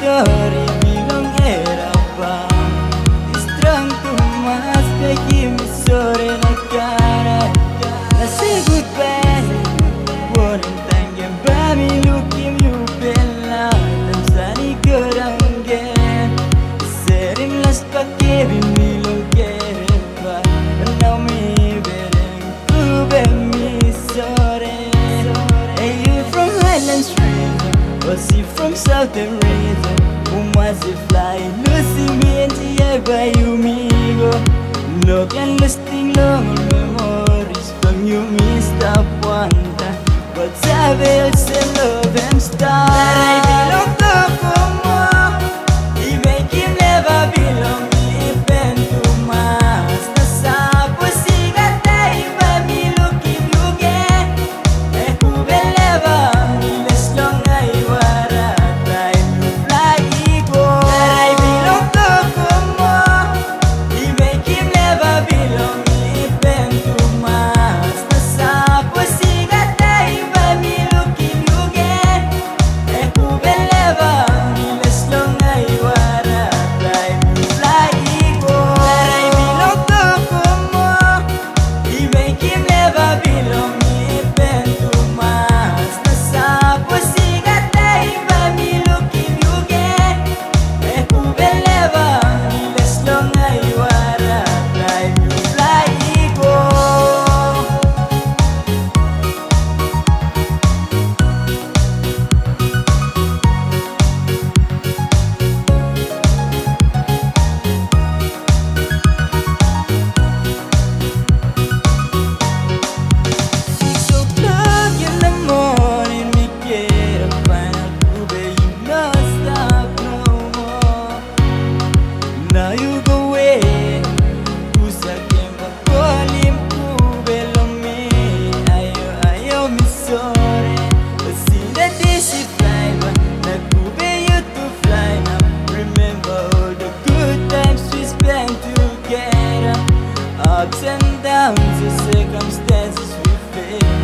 story He from Southern was he flying? Lucy, me and Tia by you, migo Look and listing long memories From you, Mr. Wanda But I will say circumstances we face.